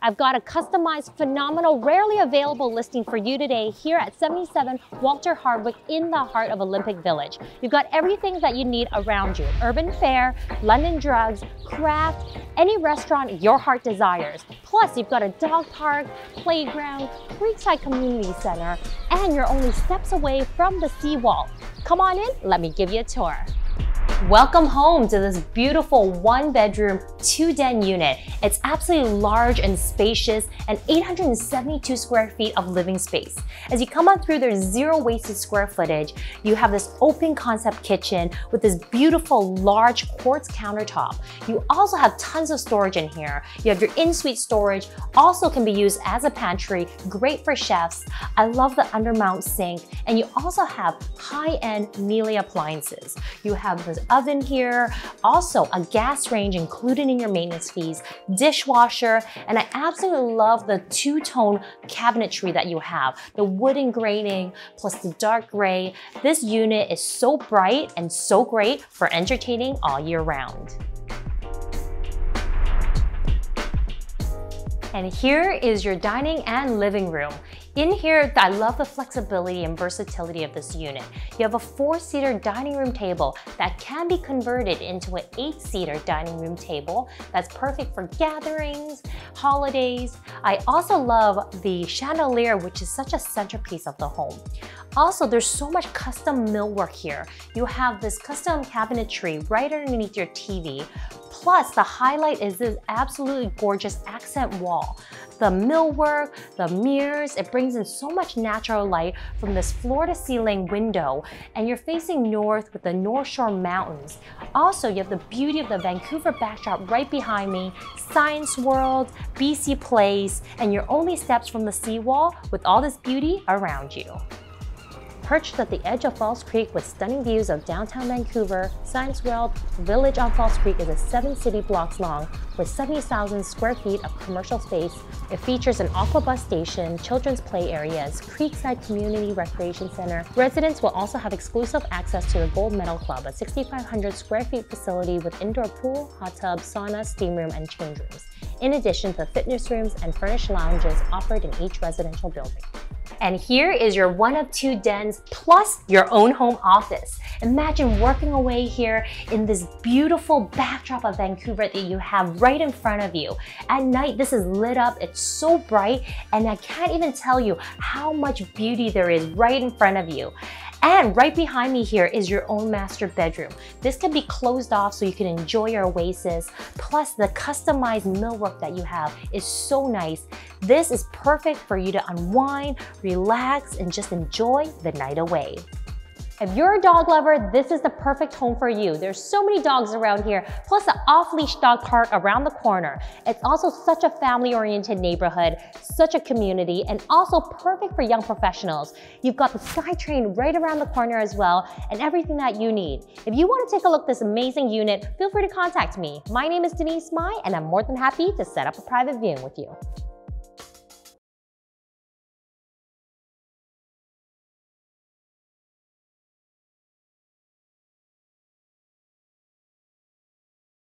I've got a customized, phenomenal, rarely available listing for you today here at 77 Walter Hardwick in the heart of Olympic Village. You've got everything that you need around you. Urban fare, London drugs, craft, any restaurant your heart desires. Plus, you've got a dog park, playground, Creekside Community Center, and you're only steps away from the seawall. Come on in, let me give you a tour. Welcome home to this beautiful one bedroom, two den unit. It's absolutely large and spacious and 872 square feet of living space. As you come on through, there's zero wasted square footage. You have this open concept kitchen with this beautiful large quartz countertop. You also have tons of storage in here. You have your in-suite storage, also can be used as a pantry, great for chefs. I love the undermount sink and you also have high-end Miele appliances. You have this oven here, also a gas range included in your maintenance fees, dishwasher, and I absolutely love the two-tone cabinetry that you have. The wood engraving plus the dark gray. This unit is so bright and so great for entertaining all year round. And here is your dining and living room. In here, I love the flexibility and versatility of this unit. You have a four-seater dining room table that can be converted into an eight-seater dining room table that's perfect for gatherings, holidays. I also love the chandelier, which is such a centerpiece of the home. Also, there's so much custom millwork here. You have this custom cabinetry right underneath your TV, Plus, the highlight is this absolutely gorgeous accent wall. The millwork, the mirrors, it brings in so much natural light from this floor to ceiling window and you're facing north with the North Shore Mountains. Also, you have the beauty of the Vancouver backdrop right behind me, Science World, BC Place, and you're only steps from the seawall with all this beauty around you. Perched at the edge of False Creek with stunning views of downtown Vancouver, Science World Village on False Creek is a seven city blocks long with 70,000 square feet of commercial space. It features an aqua bus station, children's play areas, Creekside Community Recreation Center. Residents will also have exclusive access to the Gold Medal Club, a 6,500 square feet facility with indoor pool, hot tub, sauna, steam room, and change rooms. In addition to fitness rooms and furnished lounges offered in each residential building. And here is your one of two dens plus your own home office. Imagine working away here in this beautiful backdrop of Vancouver that you have right in front of you. At night, this is lit up, it's so bright, and I can't even tell you how much beauty there is right in front of you. And right behind me here is your own master bedroom. This can be closed off so you can enjoy your oasis. Plus the customized millwork that you have is so nice. This is perfect for you to unwind, relax, and just enjoy the night away. If you're a dog lover, this is the perfect home for you. There's so many dogs around here, plus the off-leash dog park around the corner. It's also such a family-oriented neighborhood, such a community, and also perfect for young professionals. You've got the SkyTrain right around the corner as well, and everything that you need. If you want to take a look at this amazing unit, feel free to contact me. My name is Denise Mai, and I'm more than happy to set up a private viewing with you.